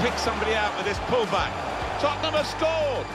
pick somebody out with this pullback? Tottenham have scored.